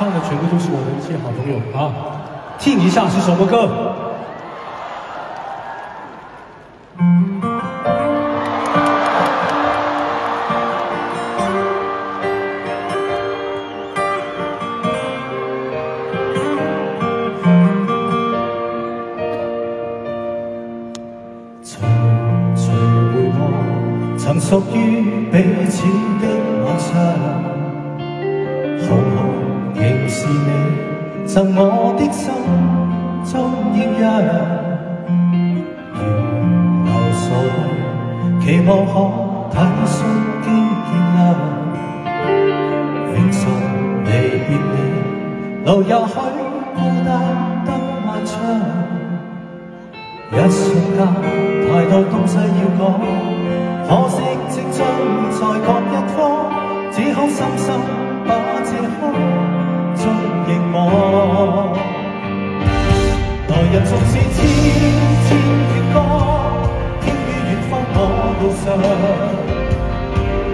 唱的全部都是我的一些好朋友啊，听一下是什么歌？期望可体恤經見諒。永信離別你，路也許孤單得漫長。一瞬間，太多東西要講，可惜即將在各一方，只好深深把這刻盡凝望。來日縱是千千闕歌，飄於遠方我路上。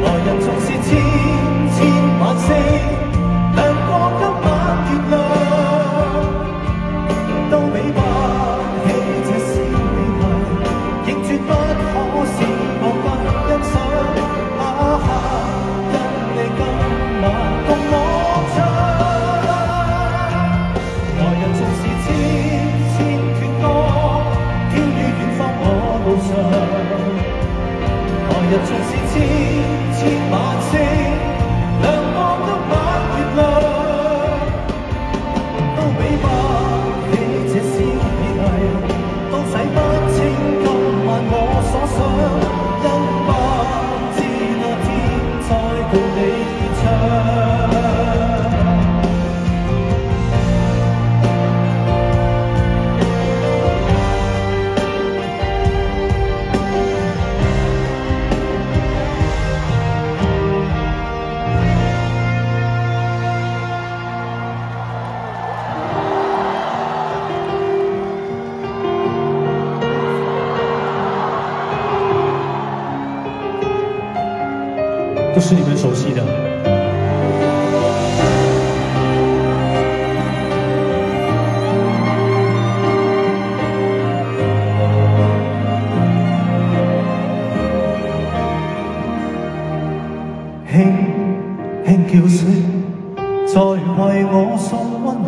来日縱是千千晚星，纵是千千晚星，都是你们熟悉的。轻轻叫声，在为我送温暖。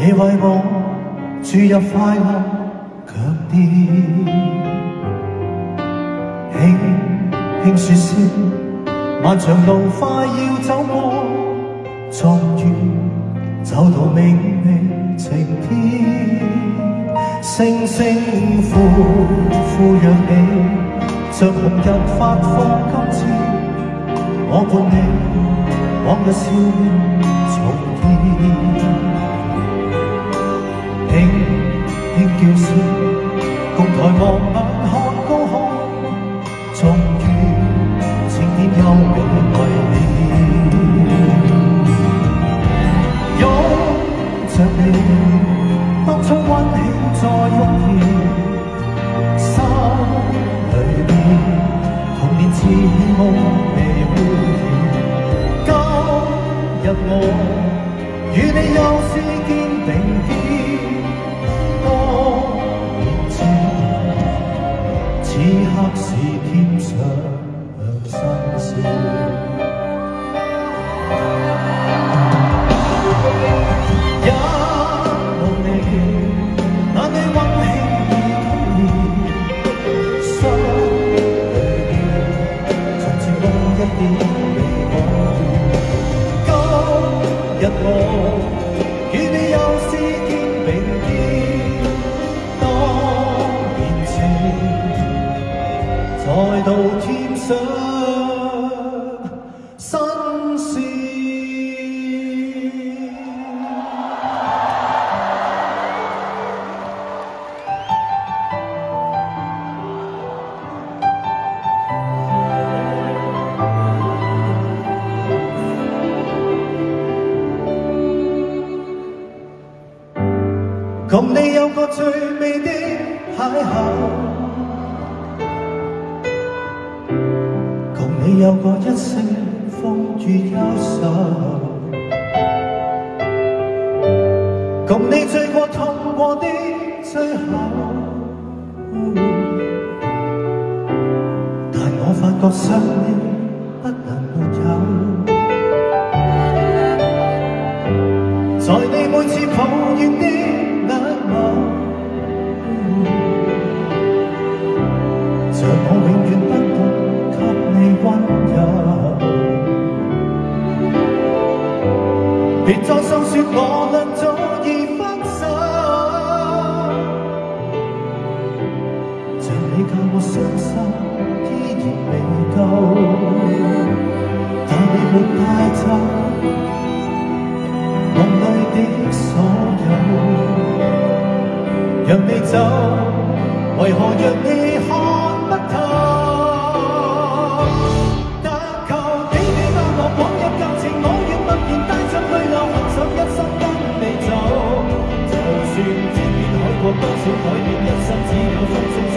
你为我注入快樂強電，輕輕説聲，漫长路快要走过，终于走到明媚晴天。星星呼呼揚起，像红日发放金箭。我伴你往日笑面重現，輕輕叫声，共抬望你，當初温馨再湧現，心裏邊童年似梦未會今日我与你又是肩并肩，多年前，此刻是点未改變。今日我与你又是肩并肩，当年情再度添上最美的邂逅，共你有过一些风雨憂愁。共你醉过痛过的最后，但我发觉想你不能没有，在你每次抱怨的像我永远不懂给你温柔，别再诉说我俩早已分手。像你教。我伤心依然未够，但你没带走梦里的所有，让你走，为何让你多少改变，一生只有风中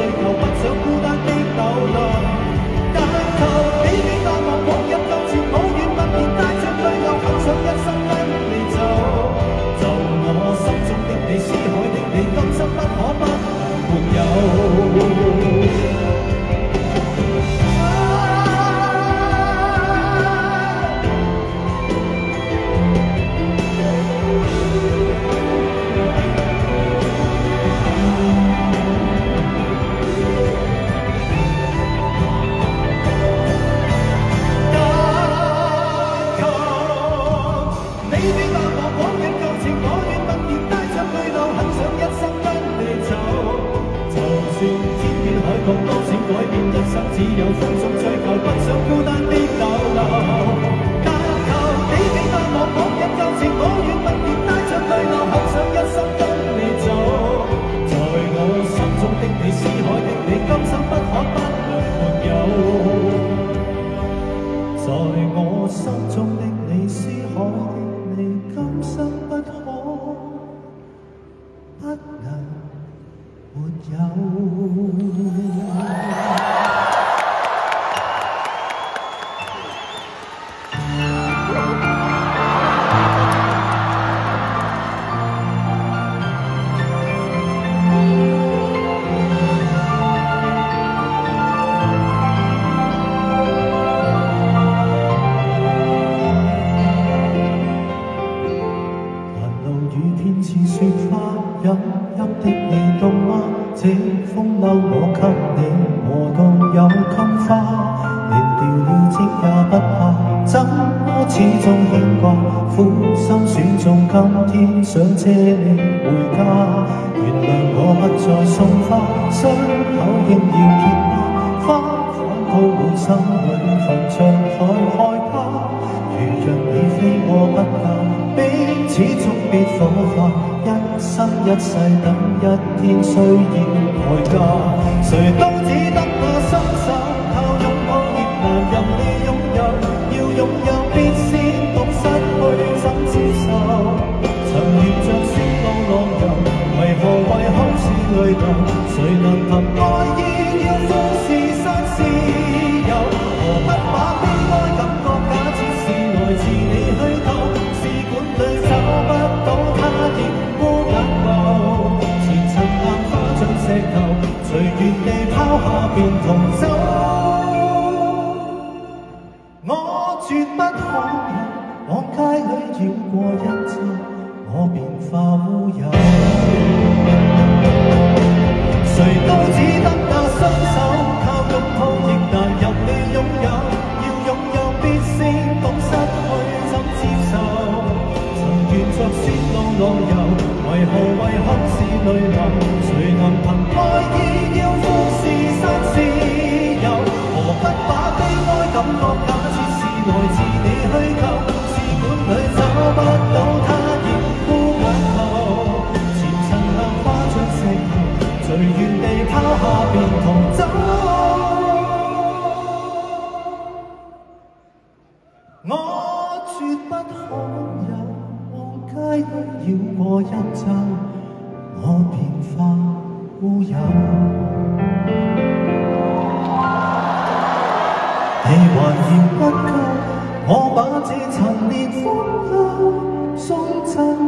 你，思海的你，今生不可不能没有。在我心中的你，思海的你，今生不可不能。没有。这风褛我给你磨到有襟花，连掉了职也不怕，怎么始终牵挂？苦心。选中今天想借你回家，原谅我不再送花，伤口应要结疤，花瓣铺满心。里，浮像海害怕。如若你非我不嫁，彼此终必火化。一生一世等一天，需要代价。谁都只得那双手，靠拥抱亦难任你拥有。要拥有，必先懂失去怎接受。曾沿着雪路浪游，为何为空是泪流？谁能凭爱同走，我绝不可能往街里绕过一周，我便化乌有。谁都只得那双手，靠拥抱亦难任你拥有。要拥有，必先懂失去怎接受。曾沿着雪路浪游，为何为空是泪流？我绝不可有往街绕过一周，我便化乌有。你还嫌不够，我把这陈年风流送赠。